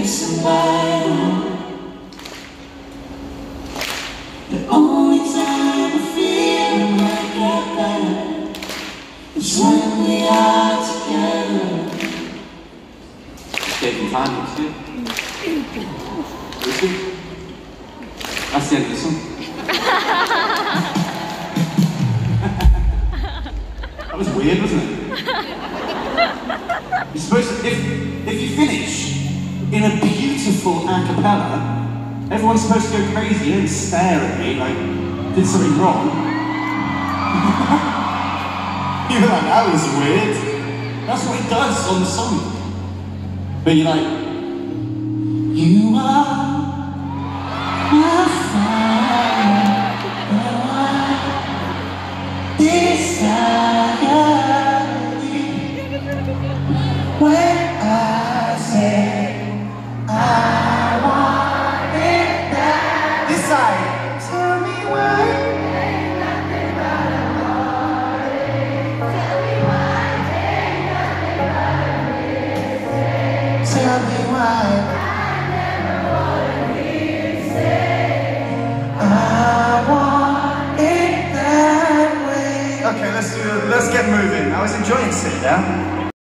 drink only time feel when we are together. I said that was weird, wasn't it? You're supposed to. If, in a beautiful a cappella, everyone's supposed to go crazy and stare at me like did something wrong. You're like, that was weird. That's what it does on the song. But you're like, you are my fire, desire. When I say let's get moving. I was enjoying sit down.